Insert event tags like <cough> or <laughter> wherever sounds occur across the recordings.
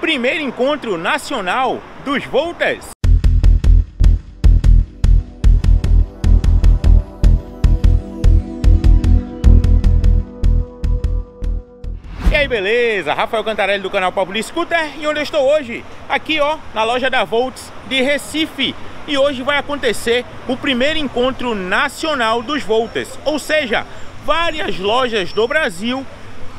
primeiro encontro nacional dos Voltas. E aí, beleza? Rafael Cantarelli do canal Pablo Scooter e onde eu estou hoje? Aqui, ó, na loja da Volts de Recife. E hoje vai acontecer o primeiro encontro nacional dos Voltas, ou seja, várias lojas do Brasil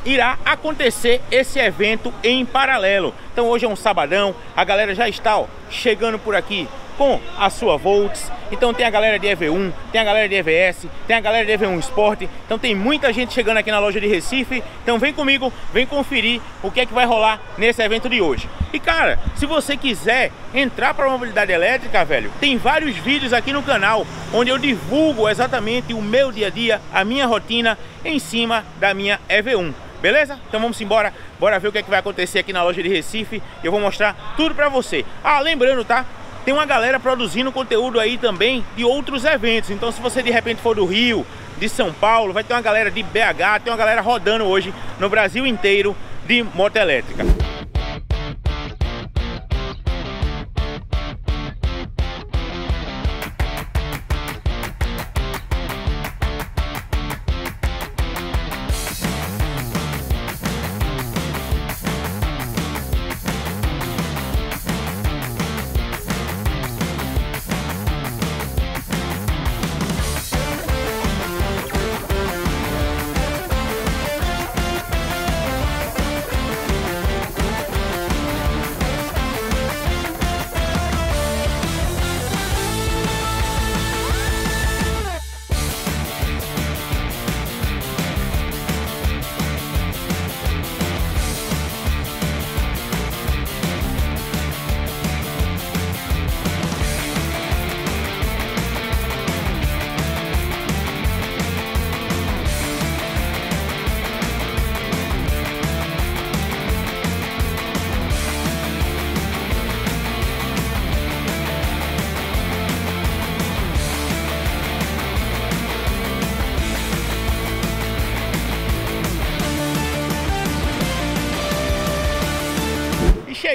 irá acontecer esse evento em paralelo. Então hoje é um sabadão, a galera já está ó, chegando por aqui com a sua Volts. Então tem a galera de EV1, tem a galera de EVS, tem a galera de EV1 Sport. Então tem muita gente chegando aqui na loja de Recife. Então vem comigo, vem conferir o que é que vai rolar nesse evento de hoje. E cara, se você quiser entrar para a mobilidade elétrica, velho, tem vários vídeos aqui no canal onde eu divulgo exatamente o meu dia a dia, a minha rotina em cima da minha EV1. Beleza? Então vamos embora, bora ver o que, é que vai acontecer aqui na loja de Recife. Eu vou mostrar tudo pra você. Ah, lembrando, tá? Tem uma galera produzindo conteúdo aí também de outros eventos. Então se você de repente for do Rio, de São Paulo, vai ter uma galera de BH, tem uma galera rodando hoje no Brasil inteiro de moto elétrica.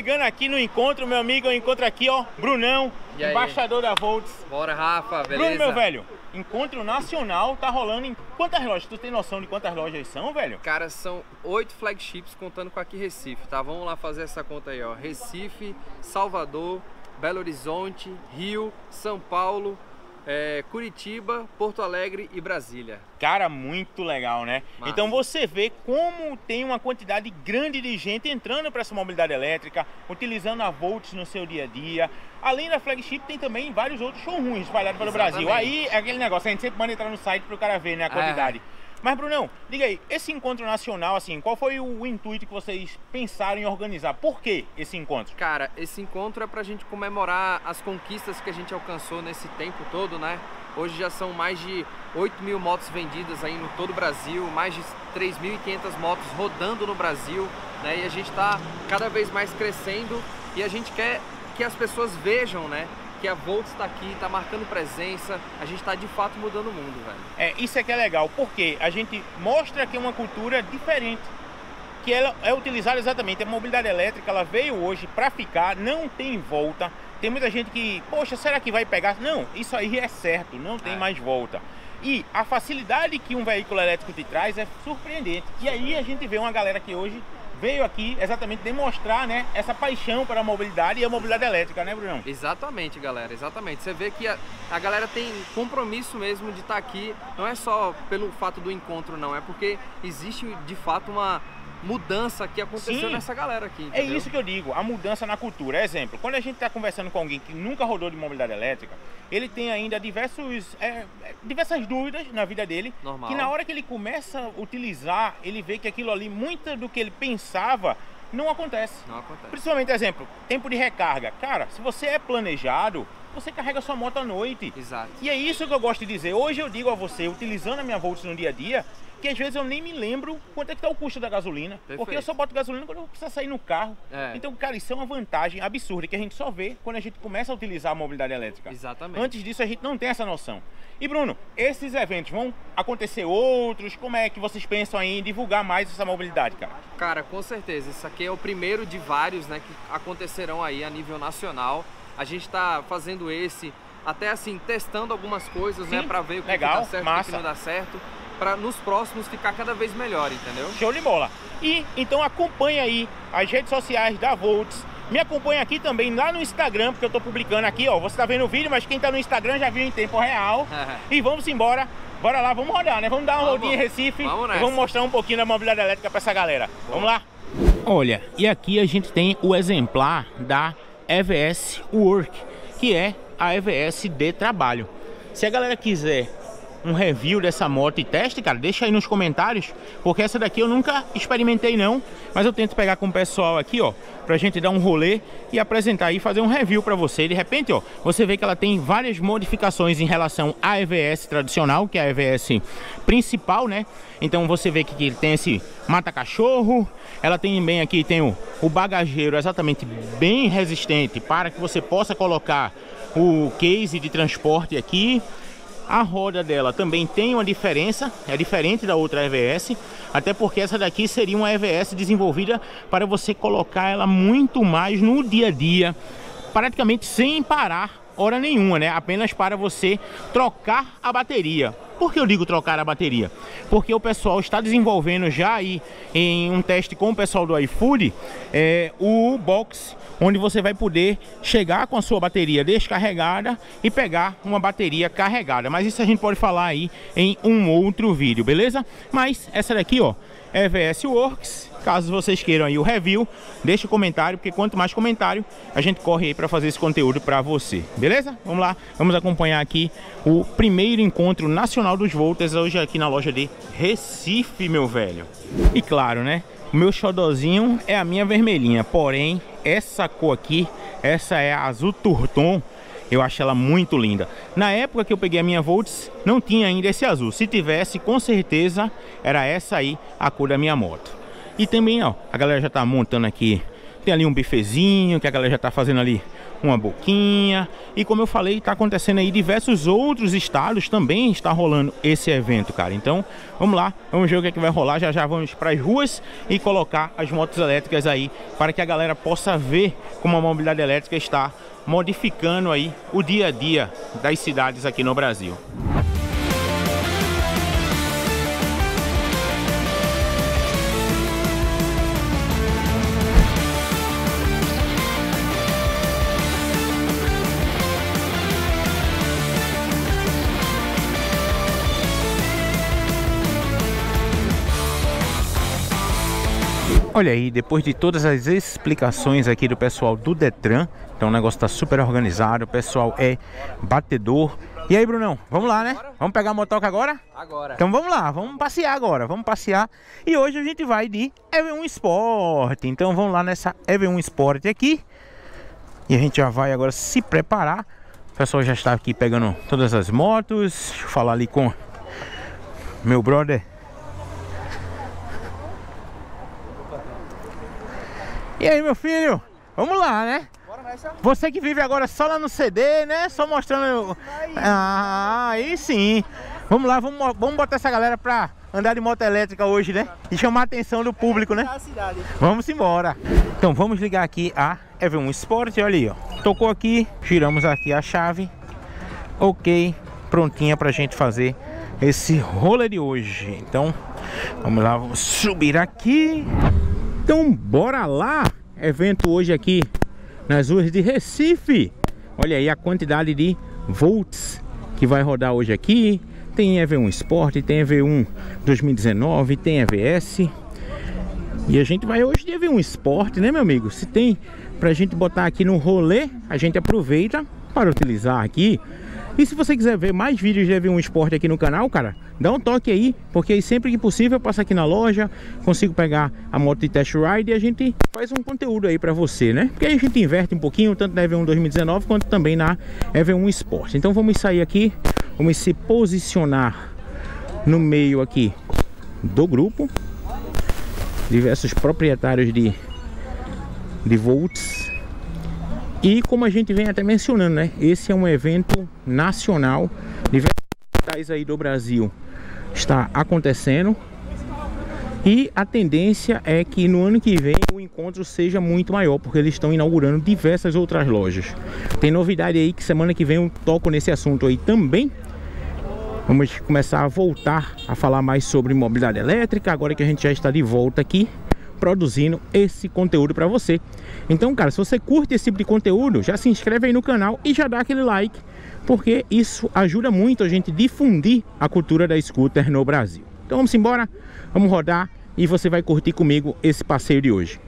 Chegando aqui no encontro, meu amigo, eu encontro aqui, ó, Brunão, embaixador da Volts. Bora, Rafa, beleza? Bruno, meu velho, encontro nacional tá rolando em quantas lojas? Tu tem noção de quantas lojas são, velho? Cara, são oito flagships contando com aqui Recife, tá? Vamos lá fazer essa conta aí, ó. Recife, Salvador, Belo Horizonte, Rio, São Paulo, é, Curitiba, Porto Alegre e Brasília. Cara, muito legal, né? Massa. Então você vê como tem uma quantidade grande de gente entrando para essa mobilidade elétrica, utilizando a Volts no seu dia a dia. Além da flagship, tem também vários outros showrooms espalhados pelo. Brasil. Aí é aquele negócio, a gente sempre manda entrar no site para o cara ver né, a quantidade. É. Mas, Brunão, diga aí, esse encontro nacional, assim, qual foi o intuito que vocês pensaram em organizar? Por que esse encontro? Cara, esse encontro é pra gente comemorar as conquistas que a gente alcançou nesse tempo todo, né? Hoje já são mais de 8 mil motos vendidas aí no todo o Brasil, mais de 3.500 motos rodando no Brasil, né? E a gente tá cada vez mais crescendo e a gente quer que as pessoas vejam, né? Que a Volts está aqui, está marcando presença, a gente está de fato mudando o mundo, velho. É, isso é que é legal, porque a gente mostra que é uma cultura diferente, que ela é utilizada exatamente, a mobilidade elétrica, ela veio hoje para ficar, não tem volta. Tem muita gente que, poxa, será que vai pegar? Não, isso aí é certo, não tem é. mais volta. E a facilidade que um veículo elétrico te traz é surpreendente. E aí a gente vê uma galera que hoje veio aqui exatamente demonstrar né, essa paixão para a mobilidade e a mobilidade elétrica, né, Brunão? Exatamente, galera, exatamente. Você vê que a, a galera tem compromisso mesmo de estar tá aqui, não é só pelo fato do encontro, não, é porque existe de fato uma mudança que aconteceu Sim, nessa galera aqui. É entendeu? É isso que eu digo, a mudança na cultura. Exemplo, quando a gente está conversando com alguém que nunca rodou de mobilidade elétrica, ele tem ainda diversos, é, é, diversas dúvidas na vida dele. Normal. Que na hora que ele começa a utilizar, ele vê que aquilo ali, muito do que ele pensava, não acontece. Não acontece. Principalmente, exemplo, tempo de recarga. Cara, se você é planejado, você carrega sua moto à noite. Exato. E é isso que eu gosto de dizer. Hoje eu digo a você, utilizando a minha Volts no dia a dia, que às vezes eu nem me lembro quanto é que tá o custo da gasolina. Perfeito. Porque eu só boto gasolina quando eu preciso sair no carro. É. Então, cara, isso é uma vantagem absurda que a gente só vê quando a gente começa a utilizar a mobilidade elétrica. Exatamente. Antes disso, a gente não tem essa noção. E Bruno, esses eventos vão acontecer outros? Como é que vocês pensam aí em divulgar mais essa mobilidade, cara? Cara, com certeza. Isso aqui é o primeiro de vários né, que acontecerão aí a nível nacional. A gente está fazendo esse, até assim, testando algumas coisas, né? Sim, Pra ver o que, legal, que dá certo, o que massa. não dá certo. Pra nos próximos ficar cada vez melhor, entendeu? Show de bola. E então acompanha aí as redes sociais da Volts. Me acompanha aqui também lá no Instagram, porque eu tô publicando aqui, ó. Você tá vendo o vídeo, mas quem tá no Instagram já viu em tempo real. <laughs> e vamos embora. Bora lá, vamos rodar, né? Vamos dar uma rodinha em Recife Vamos e vamos mostrar um pouquinho da mobilidade elétrica pra essa galera. Vamos lá? Olha, e aqui a gente tem o exemplar da EVS Work, que é a EVS de trabalho. Se a galera quiser um review dessa moto e teste, cara, deixa aí nos comentários, porque essa daqui eu nunca experimentei não, mas eu tento pegar com o pessoal aqui, ó, pra gente dar um rolê e apresentar e fazer um review pra você. De repente, ó, você vê que ela tem várias modificações em relação à EVS tradicional, que é a EVS principal, né? Então você vê que que tem esse mata-cachorro, ela tem bem aqui, tem o, o bagageiro exatamente bem resistente para que você possa colocar o case de transporte aqui. A roda dela também tem uma diferença, é diferente da outra EVS, até porque essa daqui seria uma EVS desenvolvida para você colocar ela muito mais no dia a dia, praticamente sem parar hora nenhuma, né? Apenas para você trocar a bateria. Por que eu digo trocar a bateria? Porque o pessoal está desenvolvendo já aí em um teste com o pessoal do iFood é, o box onde você vai poder chegar com a sua bateria descarregada e pegar uma bateria carregada. Mas isso a gente pode falar aí em um outro vídeo, beleza? Mas essa daqui, ó, é VS Works. Caso vocês queiram aí o review, deixa o comentário, porque quanto mais comentário, a gente corre aí para fazer esse conteúdo para você. Beleza? Vamos lá, vamos acompanhar aqui o primeiro encontro nacional dos Voltas hoje aqui na loja de Recife, meu velho. E claro, né? O meu xodozinho é a minha vermelhinha, porém essa cor aqui, essa é a azul turton, eu acho ela muito linda. Na época que eu peguei a minha Volts, não tinha ainda esse azul. Se tivesse, com certeza era essa aí a cor da minha moto. E também, ó, a galera já tá montando aqui. Tem ali um bifezinho, que a galera já tá fazendo ali uma boquinha. E como eu falei, tá acontecendo aí diversos outros estados também está rolando esse evento, cara. Então, vamos lá, vamos ver o que, é que vai rolar. Já já vamos para as ruas e colocar as motos elétricas aí para que a galera possa ver como a mobilidade elétrica está modificando aí o dia a dia das cidades aqui no Brasil. Olha aí, depois de todas as explicações aqui do pessoal do Detran, então o negócio tá super organizado, o pessoal é batedor. E aí, Brunão, vamos lá, né? Vamos pegar a motoca agora? Agora. Então vamos lá, vamos passear agora, vamos passear. E hoje a gente vai de EV1 Sport. Então vamos lá nessa EV1 Sport aqui. E a gente já vai agora se preparar. O pessoal já está aqui pegando todas as motos. Deixa eu falar ali com meu brother. E aí, meu filho? Vamos lá, né? Bora nessa. Você que vive agora só lá no CD, né? Só mostrando. Ah, aí sim. Vamos lá, vamos, vamos botar essa galera pra andar de moto elétrica hoje, né? E chamar a atenção do público, né? Cidade. Vamos embora. Então vamos ligar aqui a EV1 Sport, olha ali, ó. Tocou aqui, giramos aqui a chave. Ok, prontinha pra gente fazer esse rolê de hoje. Então, vamos lá, vamos subir aqui. Então, bora lá. Evento hoje aqui nas ruas de Recife. Olha aí a quantidade de volts que vai rodar hoje aqui. Tem EV1 Sport, tem EV1 2019, tem EVS. E a gente vai hoje de EV1 Sport, né, meu amigo? Se tem pra gente botar aqui no rolê, a gente aproveita para utilizar aqui. E se você quiser ver mais vídeos de EV1 Sport aqui no canal, cara, dá um toque aí, porque sempre que possível eu passo aqui na loja, consigo pegar a moto de test ride e a gente faz um conteúdo aí pra você, né? Porque a gente inverte um pouquinho, tanto na EV1 2019 quanto também na EV1 Sport. Então vamos sair aqui, vamos se posicionar no meio aqui do grupo. Diversos proprietários de, de Volts. E como a gente vem até mencionando, né? Esse é um evento nacional. Diversos capitais aí do Brasil está acontecendo. E a tendência é que no ano que vem o encontro seja muito maior, porque eles estão inaugurando diversas outras lojas. Tem novidade aí que semana que vem eu toco nesse assunto aí também. Vamos começar a voltar a falar mais sobre mobilidade elétrica, agora que a gente já está de volta aqui produzindo esse conteúdo para você. Então, cara, se você curte esse tipo de conteúdo, já se inscreve aí no canal e já dá aquele like, porque isso ajuda muito a gente difundir a cultura da scooter no Brasil. Então vamos embora, vamos rodar e você vai curtir comigo esse passeio de hoje.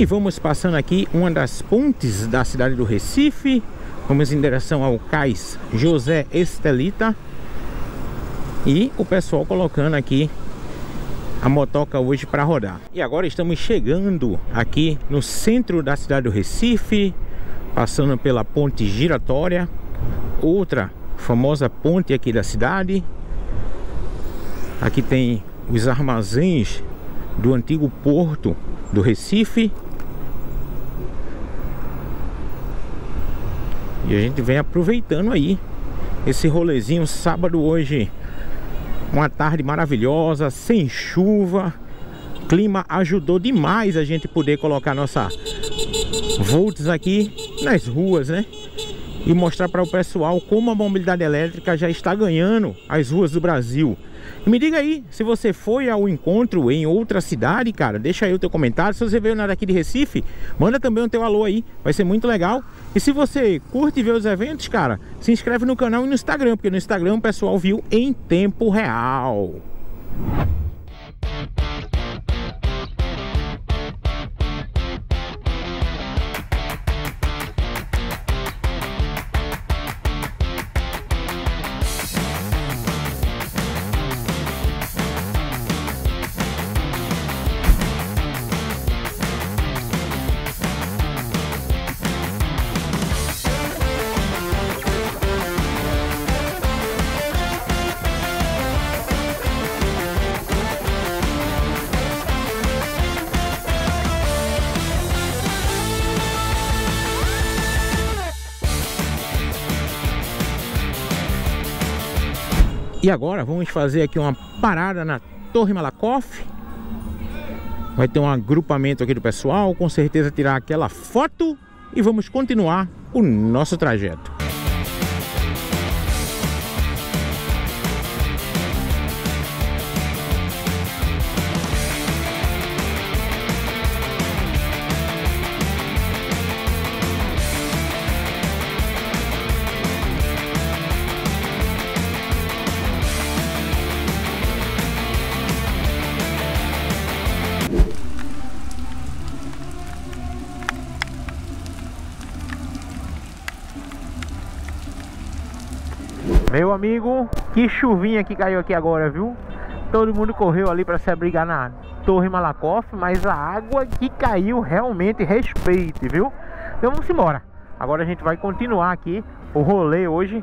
E vamos passando aqui uma das pontes da cidade do Recife. Vamos em direção ao cais José Estelita. E o pessoal colocando aqui a motoca hoje para rodar. E agora estamos chegando aqui no centro da cidade do Recife, passando pela ponte giratória, outra famosa ponte aqui da cidade. Aqui tem os armazéns do antigo porto do Recife E a gente vem aproveitando aí esse rolezinho sábado hoje. Uma tarde maravilhosa, sem chuva. Clima ajudou demais a gente poder colocar nossa Volts aqui nas ruas, né? E mostrar para o pessoal como a mobilidade elétrica já está ganhando as ruas do Brasil. E me diga aí, se você foi ao encontro em outra cidade, cara, deixa aí o teu comentário. Se você veio na daqui de Recife, manda também o teu alô aí, vai ser muito legal. E se você curte ver os eventos, cara, se inscreve no canal e no Instagram, porque no Instagram o pessoal viu em tempo real. E agora vamos fazer aqui uma parada na Torre Malakoff. Vai ter um agrupamento aqui do pessoal Com certeza tirar aquela foto E vamos continuar o nosso trajeto amigo, que chuvinha que caiu aqui agora, viu? Todo mundo correu ali para se abrigar na Torre Malakoff, mas a água que caiu realmente respeite, viu? Então vamos embora. Agora a gente vai continuar aqui o rolê hoje.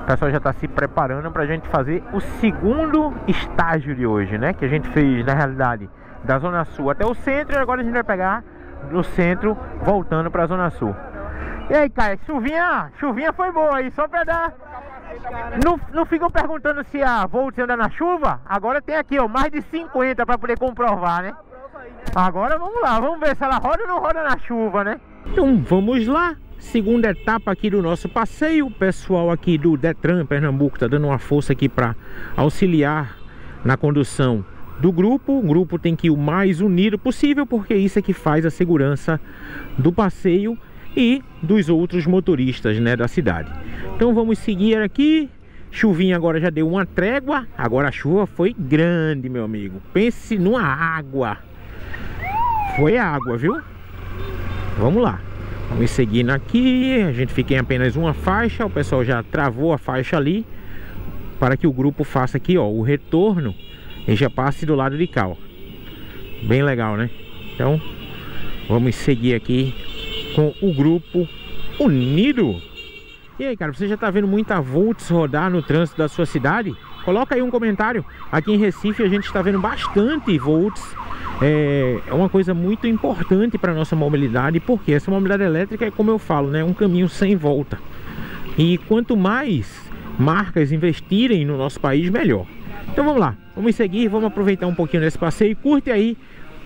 O pessoal já está se preparando para a gente fazer o segundo estágio de hoje, né? Que a gente fez, na realidade, da Zona Sul até o centro e agora a gente vai pegar no centro, voltando para a Zona Sul. E aí, cara, chuvinha, chuvinha foi boa aí, só para dar não, não ficam perguntando se a Volt anda na chuva? Agora tem aqui, ó, mais de 50 para poder comprovar, né? Agora vamos lá, vamos ver se ela roda ou não roda na chuva, né? Então vamos lá. Segunda etapa aqui do nosso passeio. O pessoal aqui do Detran Pernambuco tá dando uma força aqui para auxiliar na condução do grupo. O grupo tem que ir o mais unido possível, porque isso é que faz a segurança do passeio e dos outros motoristas né, da cidade. Então vamos seguir aqui. Chuvinha agora já deu uma trégua. Agora a chuva foi grande, meu amigo. Pense numa água. Foi água, viu? Vamos lá. Vamos seguindo aqui. A gente fica em apenas uma faixa. O pessoal já travou a faixa ali. Para que o grupo faça aqui, ó, o retorno. E já passe do lado de cá, ó. Bem legal, né? Então, vamos seguir aqui com o grupo unido. E aí, cara, você já tá vendo muita Volts rodar no trânsito da sua cidade? Coloca aí um comentário. Aqui em Recife a gente está vendo bastante Volts. É, é uma coisa muito importante para nossa mobilidade, porque essa mobilidade elétrica é como eu falo, né, um caminho sem volta. E quanto mais marcas investirem no nosso país, melhor. Então vamos lá, vamos seguir, vamos aproveitar um pouquinho desse passeio e curte aí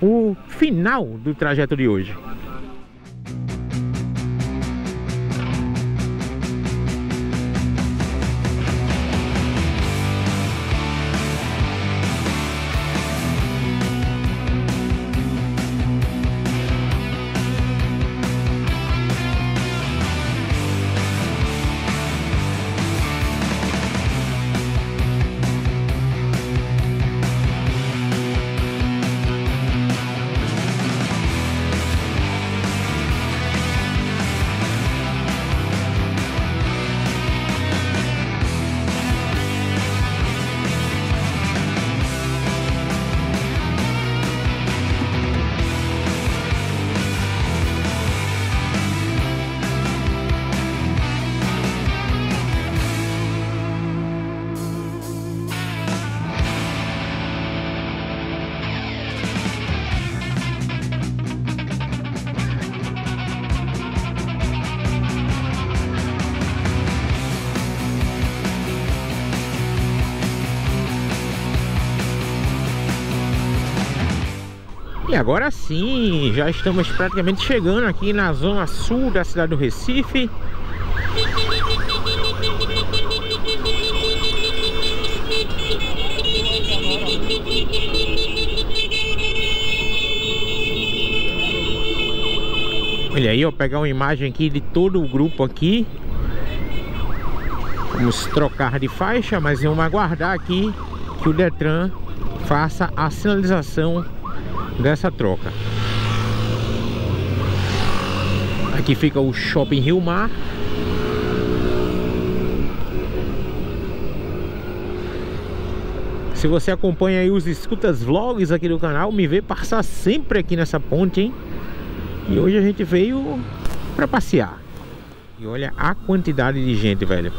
o final do trajeto de hoje. Agora sim, já estamos praticamente chegando aqui na zona sul da cidade do Recife. Olha aí, ó, pegar uma imagem aqui de todo o grupo aqui. Vamos trocar de faixa, mas vamos aguardar aqui que o Detran faça a sinalização dessa troca. Aqui fica o Shopping Rio Mar. Se você acompanha aí os escutas vlogs aqui do canal, me vê passar sempre aqui nessa ponte, hein? E hoje a gente veio para passear. E olha a quantidade de gente, velho.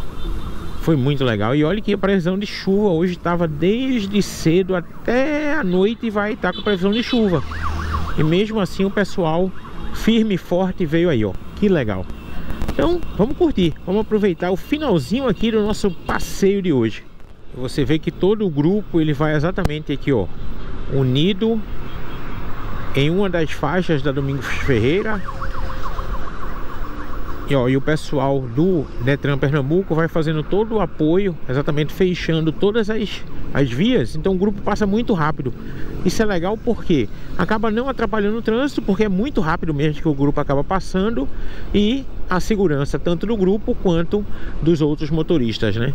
Foi muito legal. E olha que a previsão de chuva hoje estava desde cedo até a noite e vai estar com previsão de chuva. E mesmo assim o pessoal firme e forte veio aí, ó. Que legal. Então, vamos curtir. Vamos aproveitar o finalzinho aqui do nosso passeio de hoje. Você vê que todo o grupo ele vai exatamente aqui, ó, unido em uma das faixas da Domingos Ferreira e, ó, e o pessoal do Detran Pernambuco vai fazendo todo o apoio, exatamente fechando todas as, as vias. Então o grupo passa muito rápido. Isso é legal porque acaba não atrapalhando o trânsito, porque é muito rápido mesmo que o grupo acaba passando. E a segurança tanto do grupo quanto dos outros motoristas, né?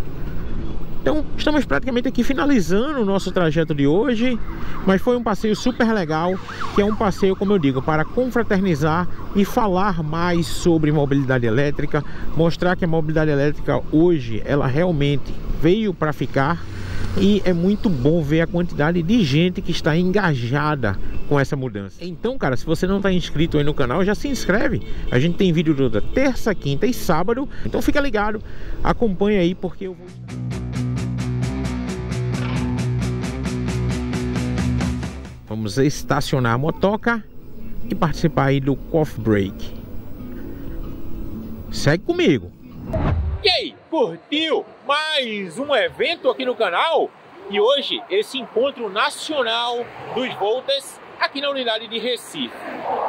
Então, estamos praticamente aqui finalizando o nosso trajeto de hoje, mas foi um passeio super legal, que é um passeio, como eu digo, para confraternizar e falar mais sobre mobilidade elétrica, mostrar que a mobilidade elétrica hoje, ela realmente veio para ficar e é muito bom ver a quantidade de gente que está engajada com essa mudança. Então, cara, se você não está inscrito aí no canal, já se inscreve. A gente tem vídeo toda terça, quinta e sábado. Então fica ligado, acompanha aí porque eu vou... Vamos estacionar a motoca e participar aí do coffee break. Segue comigo. E aí, curtiu mais um evento aqui no canal? E hoje esse encontro nacional dos Voltas aqui na unidade de Recife.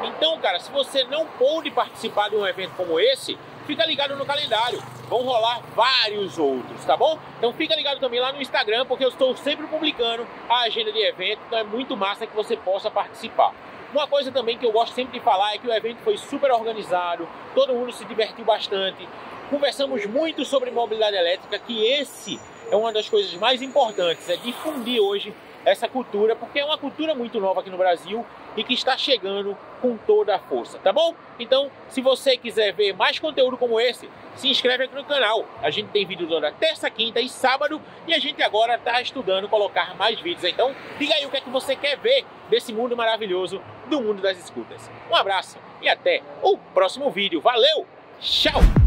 Então, cara, se você não pôde participar de um evento como esse, fica ligado no calendário. Vão rolar vários outros, tá bom? Então fica ligado também lá no Instagram, porque eu estou sempre publicando a agenda de evento, então é muito massa que você possa participar. Uma coisa também que eu gosto sempre de falar é que o evento foi super organizado, todo mundo se divertiu bastante. Conversamos muito sobre mobilidade elétrica, que esse é uma das coisas mais importantes, é difundir hoje essa cultura, porque é uma cultura muito nova aqui no Brasil e que está chegando com toda a força, tá bom? Então, se você quiser ver mais conteúdo como esse, se inscreve aqui no canal. A gente tem vídeo toda terça, quinta e sábado e a gente agora está estudando colocar mais vídeos. Então, diga aí o que é que você quer ver desse mundo maravilhoso do mundo das escutas. Um abraço e até o próximo vídeo. Valeu! Tchau!